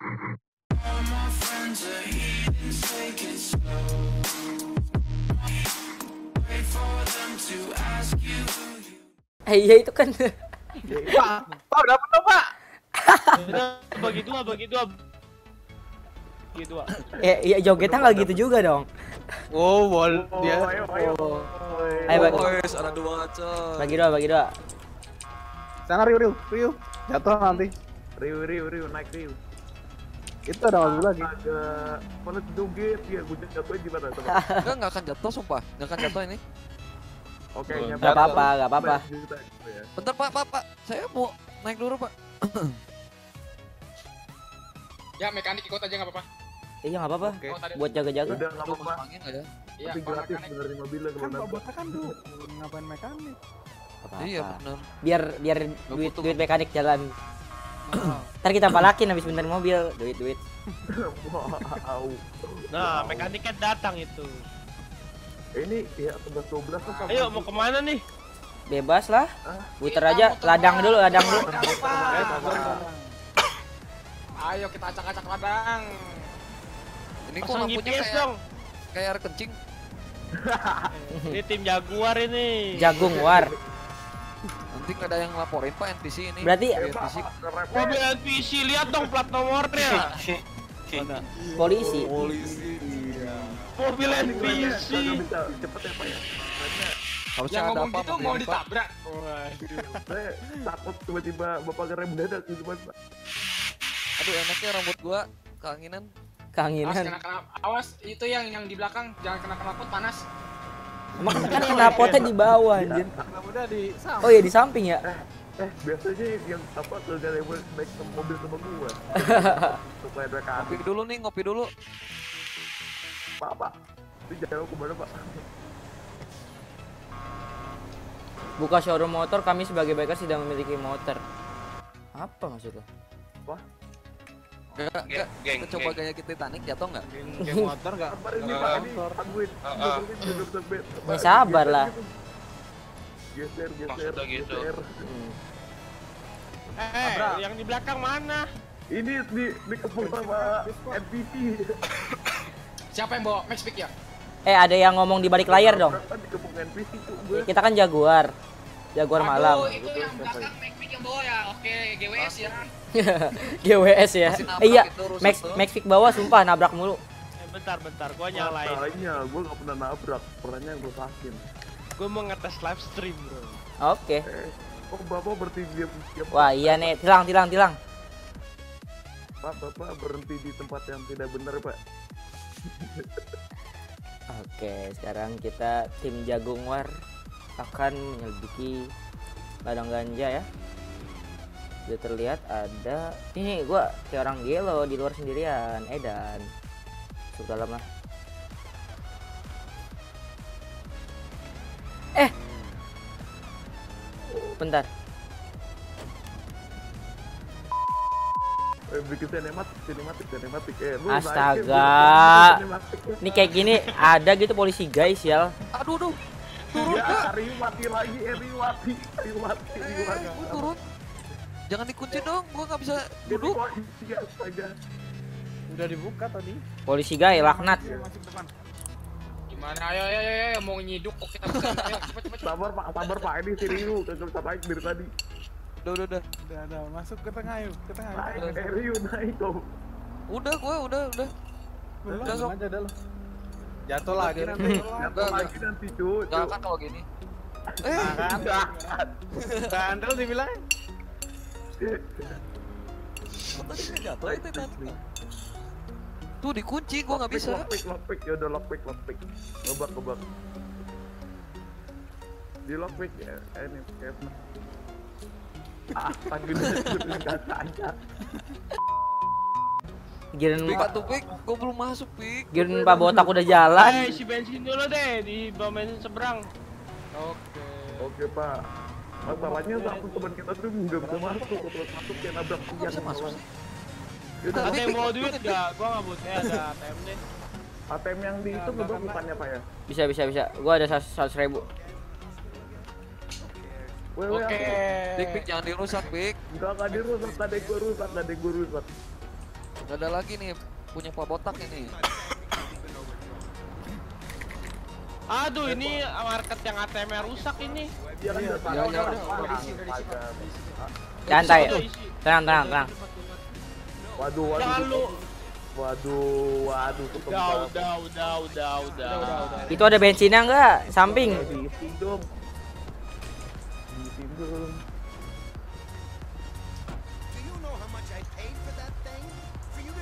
Eh iya itu kan Pak, Pak udah penuh Pak. Bagi dua, bagi dua. Bagi dua. eh iya jogetnya nggak gitu juga dong. Oh, bol dia. ayo, ayo. Oh. Ayo bagi, Boys, ada dua coy. bagi dua bagi dua. Sana Riu, Riu, Riu. Jatuh nanti. Riu, riu, riu, naik riu. Itu ada mobil lagi. Ada mana joget ya, gue jatuhin gimana coba? Enggak, enggak akan jatuh sumpah. Enggak akan jatuh ini. Oke, Gak nyampe. Gak apa-apa gak apa-apa. Ya. Bentar, Pak, Pak, Pak. Saya mau naik dulu, Pak. Ya mekanik ikut aja nggak apa-apa. Iya nggak apa-apa. Tadi. Buat jaga-jaga. Udah nggak Aduh, apa-apa. masuk angin nggak ya? Iya, Tapi gratis benerin mobilnya kalau Kan nanti. Bobotnya kan dulu. Ngapain mekanik? Apa-apa. Iya, benar. Biar biar duit duit mekanik jalan. Ntar kita balakin habis benerin mobil, duit duit. Wow. Nah, mekaniknya datang itu. Ini ya 11 12 tuh sama. Ayo, mau ke mana nih? Bebas lah. Ah. Puter aja, ladang dulu, ladang dulu. Ayo kita acak-acak ladang. Ini kok lampunya kayak dong. kayak air kencing. Ini tim Jaguar ini. Jagung war. Nanti nggak ada yang laporin Pak NPC ini. Berarti NPC. Mobil NPC, lihat dong plat nomornya. Mana? polisi. Polisi. Mobil Ini kerennya, NPC. cepet ya Pak ya. Harusnya Yang ada ngomong apa gitu mobil mau Pak? ditabrak. Saya takut tiba-tiba bapak ngerem mendadak gitu Mas. Aduh, enaknya rambut gua keanginan. Awas Kanginan. kena kena awas itu yang yang di belakang jangan kena knalpot panas. Emang kan knalpotnya di bawah anjir. Kenapa udah di samping? Oh iya di samping ya. Eh, biasanya yang apa ada yang naik ke mobil sama gua. Supaya ada Ngopi dulu nih, ngopi dulu. Pak, Pak. Itu jauh ke mana Pak? Buka showroom motor, kami sebagai bikers tidak memiliki motor. Apa maksudnya? Enggak, enggak. Kita coba gaya kita Titanic jatuh enggak? Kayak motor enggak? Sabar ini Pak, ini tungguin. Duduk, duduk, duduk. Ya, sabar lah. Geser, geser, gitu. geser. Hmm. Eh, yang di belakang mana? Ini di dikepung sama NPC. Siapa yang bawa Max Pick ya? Eh ada yang ngomong di balik layar dong. Kan. Kita kan Jaguar. Jaguar malam. itu yang belakang Max Pick yang bawa ya. Oke, GWS ya. GWS ya. Eh, iya, Max tuh. Max Fix bawah sumpah nabrak mulu. Eh, bentar, bentar. Gua nyalain. Masalahnya gue gak pernah nabrak. Pernahnya gue sakin. Gua mau ngetes live stream, bro. Oke. Eh, oh bapak berhenti diam diam. Wah, iya nih. Tilang, tilang, tilang. Pak, bapak berhenti di tempat yang tidak benar pak. Oke, sekarang kita tim Jagung War akan menyelidiki ladang ganja ya. Sudah terlihat ada ini gua kayak orang gelo di luar sendirian, Edan. Masuk dalam lah. Eh. Bentar. Eh, bikin sinematik, sinematik, sinematik. Eh, lu Astaga. ya. Ini kayak gini ada gitu polisi guys ya. Aduh, aduh. Ya, Riu mati lagi, eh, mati, Riu Eh, turun. Jangan dikunci dong, gua nggak bisa duduk. iya. Udah dibuka tadi. Polisi guys laknat. Depan. Gimana? Ayo, ayo, ayo, ayo. mau nyiduk kok kita bisa. Ayo, cepet, cepet, cepet. Sabar pak, sabar pak, ini si Riu, kagak bisa dari tadi. Udah, udah, udah. Udah, udah. Masuk ke tengah yuk. Ke tengah. Naik, yuk. eh, Riu naik kau. Udah, gua udah, udah. Belum, Udah, aja dah lo. Jatuh lagi nanti. Jatuh lagi nanti cuy. Gak akan kalau gini. Eh, Bandel dibilang. Kok tadi nggak jatuh Titanic? Tuh dikunci, gua nggak bisa. Lockpick, lockpick, ya udah lockpick, lockpick. Ngebak, ngebak. Di lockpick ya, eh, ini kayak Ah, tadi udah katanya. Girin Pik, Pak atuh Pik, gua belum masuk Pik. Girin Pak Botak udah jalan. Eh, isi bensin dulu deh di bawah bensin seberang. Oke. Oke pak. Masalahnya satu teman kita tuh nggak bisa masuk, kalau masuk kayak nabrak tiang. bisa masuk sih? Ada Tapi yang bawa itu duit enggak? Gua enggak butuh eh, ada ATM deh. ATM yang di itu ngebak bukannya pak ya? Bisa bisa bisa. Gua ada seratus ribu. Oke. aku- Pik, Pik, jangan dirusak Pik. Enggak, enggak dirusak, yang gua rusak, yang gua rusak. Gak ada lagi nih punya Pak Botak ini. Aduh ini market yang ATM rusak ini. Iya udah udah, udah. udah, udah udah, Santai. Udah isi. Tenang, tenang, tenang. Waduh, waduh. Jangan lu. Waduh, waduh, tutup Udah, banget. udah, udah, udah, udah. Itu ada bensinnya enggak? Samping. Dong. Diisi dong.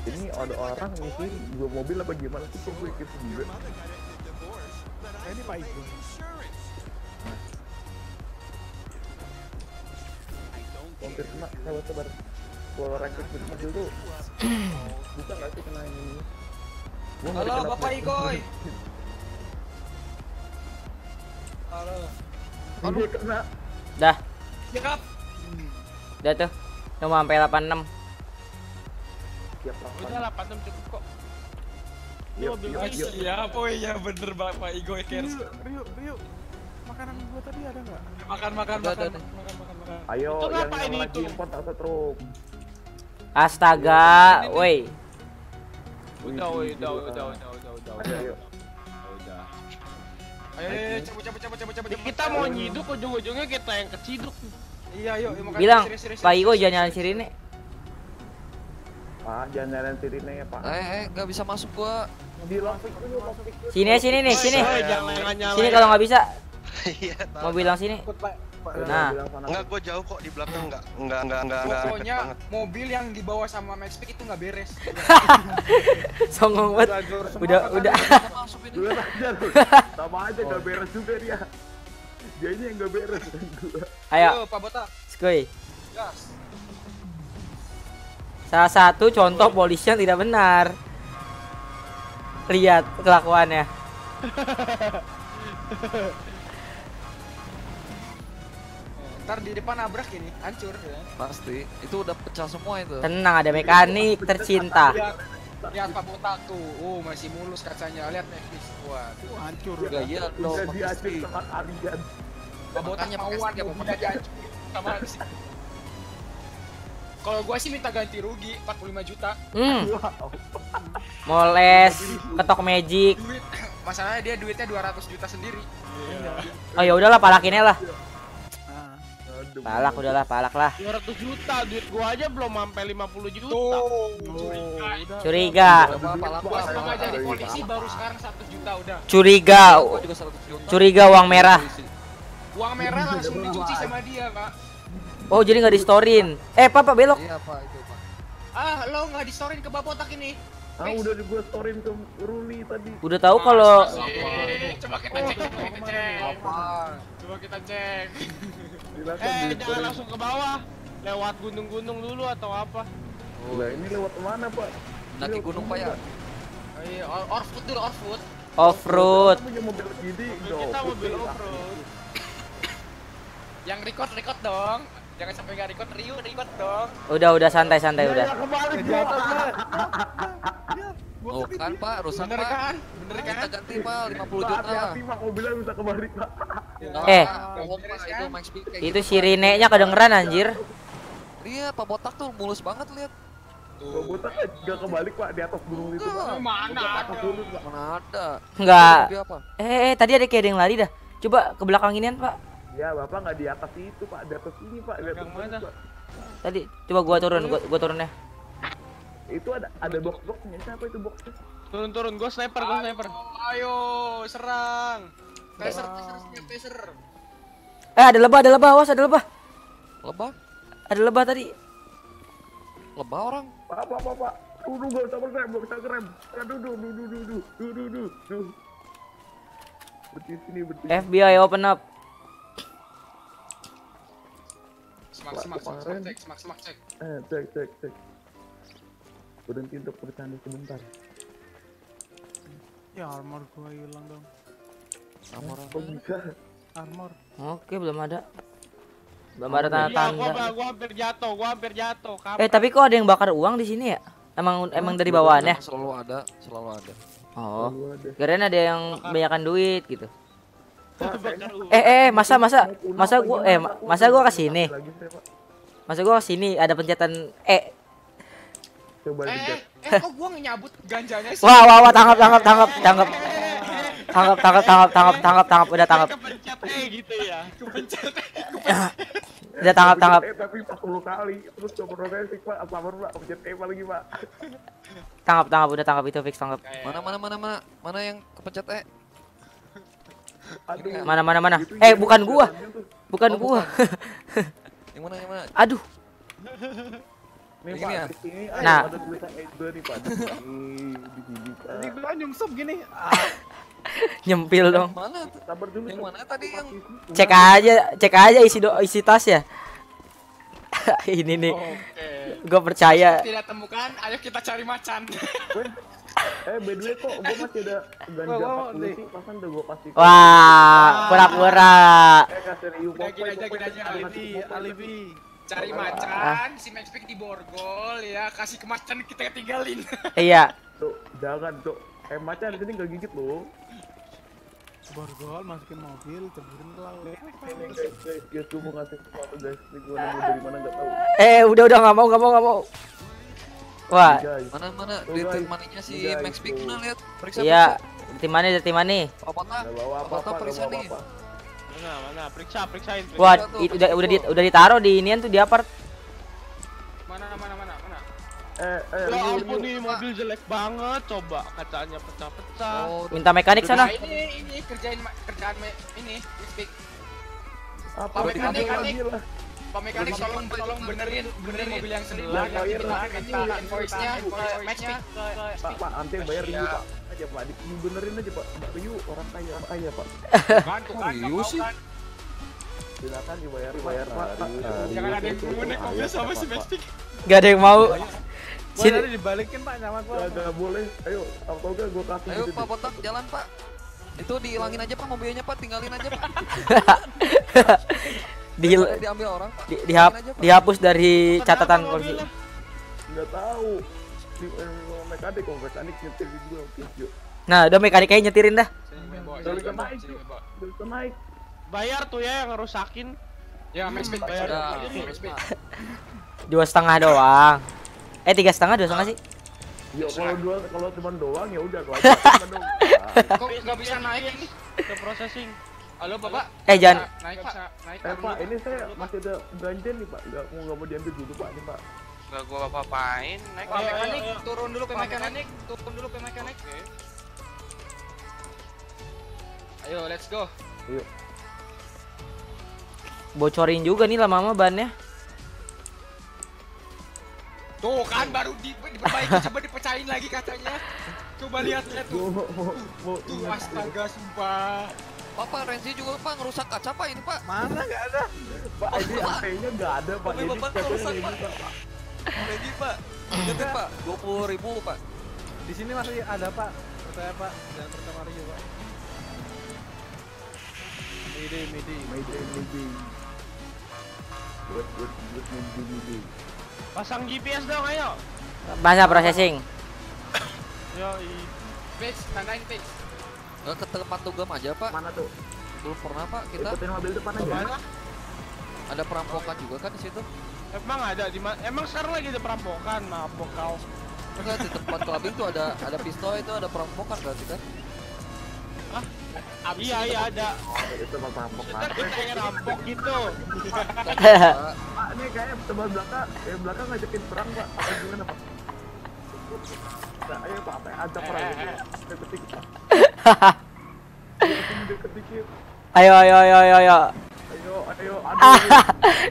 Ini ada orang mikir dua mobil apa gimana sih kok gue ikut juga. Ini Pak. Hampir kena, sabar sabar. Kalau raket mobil tuh bisa nggak sih kena ini? Halo kena Bapak. Igoy. Halo. Dia kena. Dah, Siap. udah tuh. Cuma sampai 86. Siap. Udah 86 cukup kok. Ini mobil yuk, gue yuk. Siap, oh iya bener Bapak Igoy cares. Rio, Rio, Rio. Makanan gua tadi ada nggak? Makan makan Udah, makan. Makan makan makan. Ayo, Itu yang, yang lagi itu? import atau truk? Astaga, woi. Udah, woi, udah, udah, udah, udah, udah, Ayo, udah. ayo. Udah. Ayo ayo ayo, cabut cabut cabut cabut cabut. cabut. Kita mau nyiduk ujung-ujungnya kita yang keciduk. Iya yuk, makan. Bilang, Pak Igo jangan nyalain sirine. Pak, jangan nyalain sirine ya, Pak. Eh, eh, nggak bisa masuk gua. Fix dulu. Sini, sini nih, sini. Sini kalau nggak bisa. Iya. Mau bilang sini. Nah. Enggak, gue jauh kok di belakang enggak. Enggak, enggak, enggak, enggak. Pokoknya mobil yang dibawa sama Maxpick itu nggak beres. Songong banget. Udah, udah. Dua aja. Sama aja nggak beres juga dia. Dia ini yang nggak beres gua. Ayo, Yo, Pak Botak. skuy. Gas. Salah satu contoh polisi yang tidak benar. Lihat kelakuannya. Ntar di depan nabrak ini, hancur ya. Pasti. Itu udah pecah semua itu. Tenang, ada mekanik tercinta. Lihat, lihat Pak Botak tuh. Oh, masih mulus kacanya. Lihat Maxpick. Wah, tuh. Hancur. Udah iya dong. Stick. sama kalian. Pak Botak Makanya pakai mauan stick ya, dihancur sama kalau gua sih minta ganti rugi 45 juta. Hmm. Moles, ketok magic. Duit masalahnya dia duitnya 200 juta sendiri. Oh ya udahlah palakinnya lah. Aduh. Palak udahlah, palak lah. 200 juta, duit gua aja belum sampai 50 juta. Tuh. Curiga, laku Gua selama jadi polisi baru sekarang 1 juta udah. curiga, Gua juga 100 juta. curiga uang merah. Uang merah langsung dicuci sama dia, Pak. Oh jadi nggak di storein. Eh papa belok. Iya, Pak, itu, Pak. Ah, lo nggak di-storyin ke Bapotak ini. Ah udah di gua storyin ke Ruli tadi. Udah tahu kalau Eh, coba kita cek, coba kita cek. Coba kita cek. Eh, di jangan langsung ke bawah. Lewat gunung-gunung dulu atau apa? Lah ini lewat mana, Pak? Naki gunung, Pak, ya? Oh iya, Orfood dulu, Orfood. off road. Kita punya mobil gini, kita mobil off-road. Yang record record dong. Jangan sampai nggak record, Rio record dong. Udah udah santai santai Ya, udah. ya, kebalik atas Pak. Pak. Oh kan Pak, rusak Bener Pak. kan? Bener Kita kan? ganti Pak, 50 Pak, juta lah. Hati-hati, Pak. Mobilnya bisa kebalik, Pak. Nggak, Eh. Pak. bohong Pak, itu Max Peak kayak Itu gitu, sirinenya kedengeran anjir. Iya, Pak Botak tuh mulus banget lihat. Kalau botak kan nggak kebalik, Pak. Di atas gunung itu, Pak. Mana ada? Mana ada. Enggak. Eh, eh tadi ada kayak ada yang lari dah. Coba ke belakang inian pak. Ya bapak nggak di atas itu pak, di atas ini pak. Di atas mana? Pak. Tadi coba gua turun, gua, gua turun ya. Itu ada ada box boxnya, siapa itu box Turun turun, gua sniper, gua sniper. Ayo serang. Peser, peser, peser. Eh ada lebah, ada lebah, awas ada lebah. Lebah? Ada lebah tadi. Lebah orang. Pak, pak, pak, pak. Dudu gua usah ngerem, gak usah ngerem. Dudu, dudu, dudu, dudu, dudu, dudu. Berhenti sini, berhenti. FBI open up. Semak, semak, semak, semak, cek, semak, semak, cek. Eh, cek, cek, cek. Berhenti untuk bercanda sebentar. Ya armor gua hilang dong. Sama orang. Kok bisa? Armor. Oke belum ada. Belum ada tanda Iya, gua, tanda. gua hampir jatuh, gua hampir jatuh. Kapan? Eh tapi kok ada yang bakar uang di sini ya? Emang emang dari bawaannya? Selalu ada, selalu ada. Oh. Lalu ada. Kirain ada yang kebanyakan duit gitu. Kayaknya Eh eh masa masa masa gua eh ma- masa gua ke sini. Masa gua ke sini ada pencetan E. Coba Eh, lihat. eh, kok gua nyabut ganjanya sih? Wah, wah, wah, tangkap, tangkap, tangkap, tangkap. Tangkap, tangkap, tangkap, tangkap, tangkap, tangkap, udah tangkap. Kepencet eh gitu ya. Kepencet. Udah tangkap, tangkap. Eh, tapi 40 kali. Terus coba progresif, Pak. Sabar, Pak. Pencet E lagi, Pak. Tangkap, tangkap, udah tangkap itu fix tangkap. Mana mana mana mana mana yang kepencet eh? Aduh. Mana, mana, mana. Itu Eh, bukan gua. Bukan Oh, gua. Yang mana yang mana? Aduh, Nih, Pak. ini ya? ah, Nah. ada tulisan E juga nih, Pak. Ini gua nyungsep gini. Nyempil dong. Yang mana? Sabar dulu. Yang mana tadi yang Cek aja, cek aja isi do isi tas ya. Ini nih, Oke. gua percaya. Tidak temukan, ayo kita cari macan. Eh, by the way kok gua masih ada ganja wah, 40 nih. sih, pasan udah gua kasih. Wah, pura-pura. Eh, kasih review Udah gini aja, gini aja, alibi, alibi. Cari macan, si Max Pick di borgol ya, kasih ke macan kita tinggalin. Iya. Tuh, jangan, tuh. Eh, macan di sini enggak gigit loh. Borgol masukin mobil, ceburin ke laut. Ini guys, guys, guys, gua mau ngasih sesuatu guys. Gua nemu dari mana enggak tahu. Eh, udah udah nggak mau, nggak mau, nggak mau. Wah, mana mana di guys. maninya si Max Pick mana lihat? Periksa. iya. Tim mana, tim mana nih? periksa. Apa tak? enggak bawa Apa apa-apa, periksa nih? Mana mana periksa periksain. periksa. Wah, tuh, itu udah udah di, udah ditaruh di inian tuh di apart. Mana mana mana mana. Eh, eh, Ya ampun nih mobil jelek banget coba kacanya pecah-pecah. Oh, Minta mekanik Nah, sana. ini ini kerjain kerjaan me- ini Max Pick. Apa mekanik, Pak mekanik tolong tolong benerin benerin mobil yang sendiri. Lah, Nanti bayar kita minta invoice-nya ke Pick. Pak, Pak, nanti bayar review, Pak. Aja, Pak. Di benerin aja, Pak. Mbak Review orang kaya, orang kaya, Pak. Bantu kan. Serius sih? Silakan dibayar, dibayar, Pak. Jangan ada yang bonek mobil sama si Max Pick. Gak ada yang mau. Sini. tadi dibalikin Pak nyawa gua. Gak, boleh. Ayo, apa gak gue kasih Ayo gitu Pak. Botak jalan Pak. Itu dihilangin aja Pak mobilnya Pak, tinggalin aja Pak. Di, diambil orang Pak. di, dihap- aja, Pak. dihapus dari catatan Kenapa polisi. mobilnya? Nggak tahu. Di eh, mekanik, kalau mekanik nyetir juga. Yuk. Nah, udah mekaniknya nyetirin dah. Bisa naik, bisa naik. Bayar tuh ya yang ngerusakin. Ya Max Pick Bayar. Dua setengah doang. Eh tiga setengah, dua setengah sih. Ya kalau dua kalau cuma doang ya udah kalau aja cuma doang. Kok nggak bisa naik ini? Ke processing. Halo Bapak. Eh jangan. Naik Pak. Naik Eh Pak, ini saya masih ada ganja nih Pak. Nggak mau nggak mau diambil dulu Pak ini Pak. Gak gua apa-apain. Naik Pak Ayo, mekanik, ayo, ayo. turun dulu Pak mekanik, turun dulu Pak mekanik. Ayo, let's go. Bocorin juga nih lama-lama bannya. Tuh kan baru di, diperbaiki coba dipecahin lagi katanya. Coba lihat lihat tuh. Tuh astaga sumpah. Pak Pak Renzi juga Pak ngerusak kaca Pak ini Pak. Mana nggak ada? Pak ini HP-nya nggak ada Pak. Ini Bapak katanya rusak, ini Pak. Renzi Pak. Ingetin Pak, 20 ribu Pak. Di sini masih ada Pak. Percaya Pak, jangan percaya Rio Pak. Midi, midi. Mayday, mayday. Buat buat buat mayday, mayday. Pasang GPS dong ayo. Masa processing. Yo, Fix, tandain fix. Nggak ke tempat tugam aja Pak. Mana tuh? Belum pernah Pak kita. Ikutin mobil depan aja. Mana? Ada perampokan juga kan di situ. Emang ada di mana? Emang sekarang lagi ada perampokan, mabok kau. Enggak di tempat clubbing tuh ada ada pistol itu ada perampokan berarti kan. Iya iya ada. Itu Pak perampok Kita kayak rampok gitu. Pak, ini kayak tebal belakang, eh belakang ngajakin perang Pak. Apa gimana Pak? Nah, ayo Pak, apa ajak perang Eh, ini. eh, Ayo ayo ayo ayo ayo. Ayo, ayo, Ah, aduh.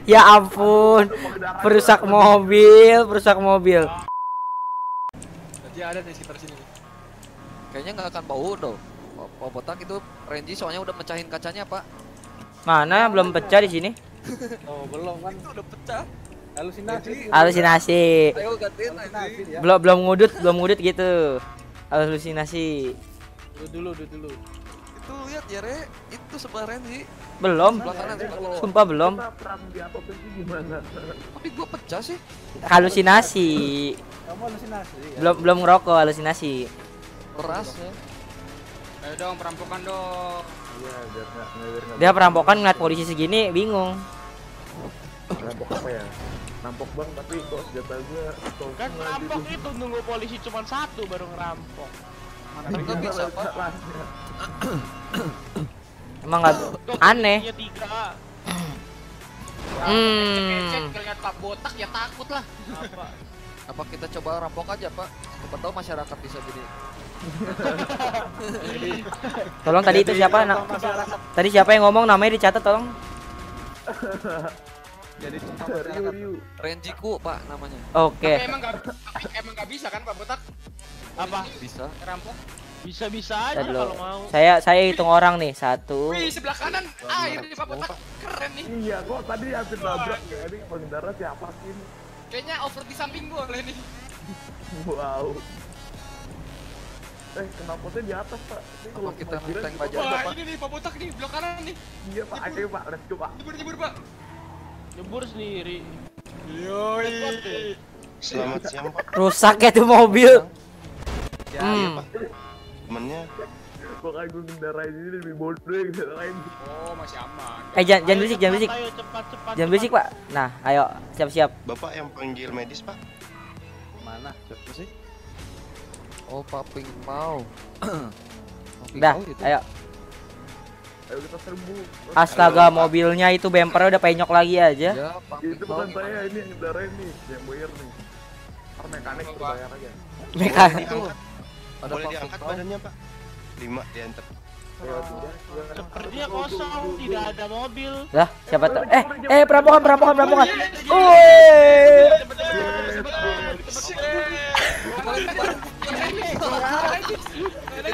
ya ampun. Perusak mobil, perusak mobil. Berarti ada di sekitar sini. Kayaknya nggak akan bau dong. Pak- Pak Botak itu Renzi soalnya udah mecahin kacanya Pak. Mana belum pecah di sini? Oh, belum kan. Itu udah pecah. Halusinasi. Halusinasi. Ayo gantiin ya. Belum belum ngudut, belum ngudut gitu. Halusinasi. Dulu dulu, dulu dulu. Itu lihat ya Re, itu sebelah Renzi. Belum. Sumpah belum. Sih? Tapi gua pecah sih. Halusinasi. Kamu halusinasi ya? Belum belum ngerokok halusinasi. Keras ya. Ayo dong perampokan dong. Iya, biar nggak biar nggak Dia perampokan ngeliat polisi segini bingung. Perampok apa ya? Nampok bang, tapi kok senjata gue stol Kan gitu. itu nunggu polisi cuma satu baru ngerampok. Nggak bisa. Salahnya. Emang nggak aneh. Cek-cek Hmm. ngeliat pak botak ya takut lah. Apa? Apa kita coba rampok aja pak? Siapa tahu masyarakat bisa jadi. Tolong tadi itu siapa? Na- tadi siapa yang ngomong namanya dicatat tolong. Jadi. Renjiku pak namanya. Oke. Tapi emang gak, tapi emang gak bisa kan pak botak Apa? Bisa. ngerampok? Bisa-bisa aja Tadi dulu. kalau mau. Saya saya hitung orang nih. Satu. Wih sebelah kanan air nih pak botak keren nih. Iya, kok tadi hampir nabrak ya? Ini pengendara siapa sih? ini? Kayaknya over di samping boleh nih. Wow. Eh, knalpotnya di atas, Pak. Ini kalau kita juga, baja? Pak. Wah ini nih pak botak nih belah kanan nih. Iya, Pak. Ayo, Pak. Let's go, Pak. Nyebur nyebur pak. Nyebur sendiri. Yoi. Selamat siang pak. Rusak ya tuh mobil. Ya, Hmm. iya pak. Temennya Pokoknya gue ngendarain ini lebih bodoh yang ngendarain. Oh masih aman. Eh jangan jangan berisik, jangan berisik. Ayo cepat cepat. Jangan berisik, Pak. Nah, ayo siap-siap. bapak yang panggil medis pak. Mana? Siapa sih? Oh paping mau. Paping Dah, gitu. ayo. Ayo kita serbu. Astaga, mobilnya itu bempernya udah penyok lagi aja. Ya Itu bukan saya, ini yang ngendarain nih. Yang bayar nih. Ntar mekanik berbayar aja. Mekan. Ada Boleh diangkat mau. badannya pak. Lima diantar. Lewat dia. Sepertinya kosong, tidak ada mobil. Lah, siapa tuh? Eh, eh perampokan, perampokan, perampokan. Woi.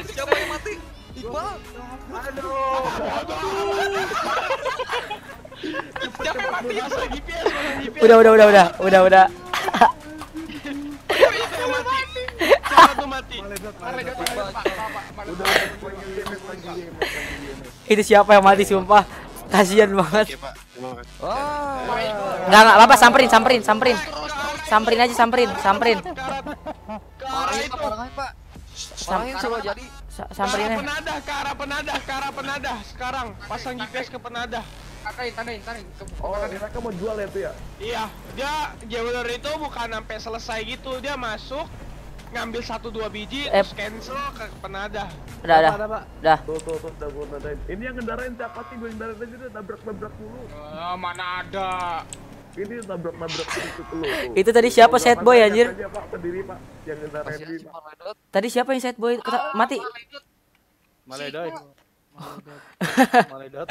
Siapa yang mati? Iqbal. Siapa yang mati? Pasang GPS, pasang GPS. Udah, udah, udah, udah, udah, udah. Siapa tuh mati? Malah dia tuh, pak pak pak. Malah Udah, udah, panggil Yemet, panggil Yemet, panggil Yemet. Itu siapa yang mati sumpah? Kasihan banget. Oke pak. Terima kasih. Wah. Enggak, enggak apa-apa, samperin, samperin, samperin. Samperin aja, samperin, samperin. Itu. jadi. Samperin aja. penadah, ke arah penadah, ke arah penadah. Sekarang pasang GPS ke penadah. tandain tandain tandain. Oh, mereka mau jual ya tuh ya? Iya, dia jeweler itu bukan sampai selesai gitu, dia masuk ngambil satu dua biji Eh. terus cancel ke penadah. Udah, udah. Ada, Pak. Udah. Tuh, tuh, tuh, udah gue ngendarain. Ini yang ngendarain siapa sih? Gue ngendarain aja udah nabrak-nabrak dulu. Ah, mana ada. Ini nabrak-nabrak itu tuh. Itu tadi siapa sad boy, anjir? aja, Pak, berdiri, Pak. Yang ngendarain ini. Tadi siapa yang sad boy kata mati? Maledoy. Maledot.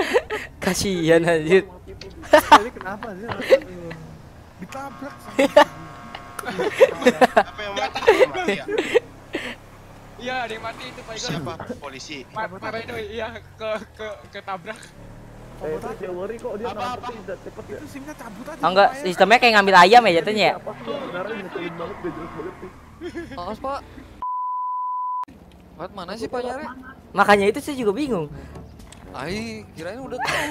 Kasihan anjir. Ini kenapa sih? Ditabrak Apa yang mati? Yang mati ya? Iya ada yang mati itu pak Igor. Siapa? Polisi. Pak Redo iya ke ke ketabrak. Eh, itu Januari kok dia Apa, nabrak udah cepet ya? itu simnya cabut aja. Oh enggak, sistemnya kayak ngambil ayam ya jatuhnya ya? Banget, jelas banget sih. Awas pak. Pat mana sih pak? Makanya itu saya juga bingung. Ai, kirain udah tahu.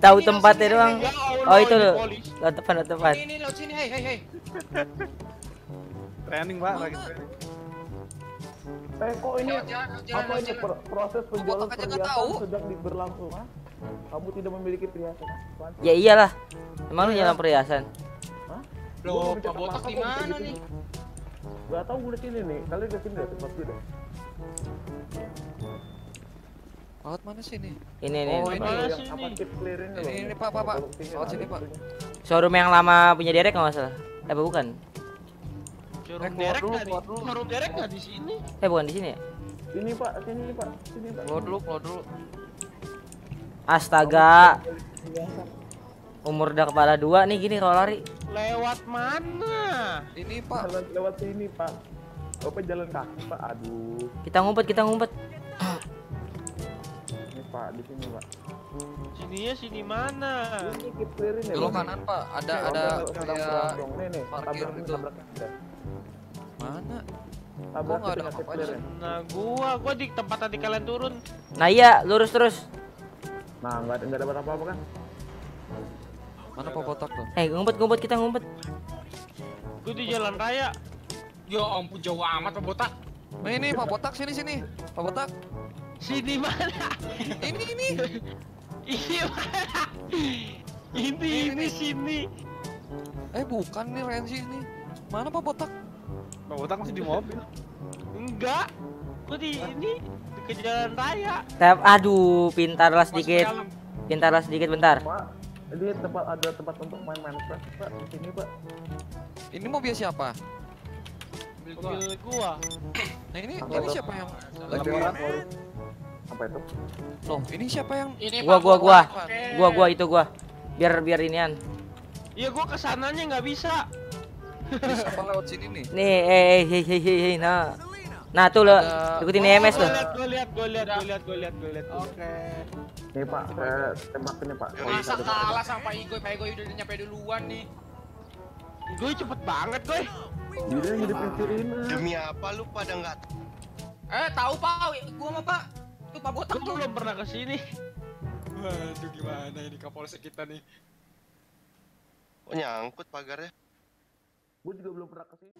Tahu tempatnya doang. Ya Allah, Oh itu ini loh. polisi. Lot depan, lot depan. Ini ini laut sini hei hei hei. Training, Pak, lagi training. Eh, kok ini apa ini proses penjualan perhiasan tahu. sedang di- berlangsung, ha? Kamu tidak memiliki perhiasan. Ya iyalah. Emang lu jalan perhiasan. Loh Pak Botak di mana nih? Gak tau gue di sini nih. Kalian di sini deh tempat gue deh. Laut mana sih? Ini ini. Oh, ini. ini Mana yang apa ini? kit clear ini Ini, Pak, Pak, Pak. Kalau sini Lewat Pak. Showroom yang lama punya Derek kalau nggak salah. Eh apa bukan? Showroom Eh, keluar derek dulu, nggak di keluar dulu. showroom derek nggak di sini? Eh bukan di sini ya? Sini pak, sini pak, sini pak. Keluar dulu, keluar dulu. Astaga. Umur udah kepala dua nih gini kalau lari. Lewat mana? Ini pak. Jalan lewat sini pak. Apa jalan kaki pak? Aduh, Kita ngumpet, kita ngumpet. Pak di sini pak. Sininya sini mana? Ini kit clear ini Belok kanan pak. Ada Nih, ada kayak berondong. Nih nih, parkir gitu. mana? Tabrak nggak ada sih? ini. Nah gua, gua di tempat tadi kalian turun. Nah iya, lurus terus. Nah, nggak ada nggak dapat apa-apa kan? Mana pak botak tuh? Eh ngumpet, ngumpet, kita ngumpet. Gua di jalan raya. Ya ampun jauh amat Pak Botak. Nah ini pak botak sini sini. Pak botak. Sini mana? Ini ini. Ini mana? Ini ini sini. Eh bukan nih Renzi ini. Mana Pak Botak? Bang Botak masih di mobil. Enggak. Gua di ini di ke jalan raya. Tap, aduh, pintarlah sedikit. Pintarlah sedikit bentar. Pak, ini tempat ada tempat untuk main Minecraft Pak di sini Pak. Ini mobil siapa? Mobil gua. Mobil gua. Nah ini ini siapa yang Laporan polisi. Apa itu? Loh, ini siapa yang Ini Gua, gua, gua. Oke. Gua gua itu gua. Biar biar inian. Iya gua ke sananya nggak bisa. siapa lewat sini nih? Nih, eh, eh, hei, hei, hei, hei, nah. Nah, tuh lo, Ada- ikutin Oh, EMS gua tuh. lihat, gua lihat, gua lihat, gua lihat, gua lihat, gua lihat. Oke. Nih Pak, saya tembak ini Pak. Masa kalah sama Pak Igoy? Pak Igoy udah nyampe duluan nih. Gue cepet banget, gue. Dia hidupin Sirina. Demi apa lu pada nggak Eh, tahu Pak, gua mah Pak. Tuh Pak Botak tuh. belum pernah ke sini. Waduh gimana ini kapolsek kita nih. kok nyangkut pagarnya? Gue juga belum pernah ke sini.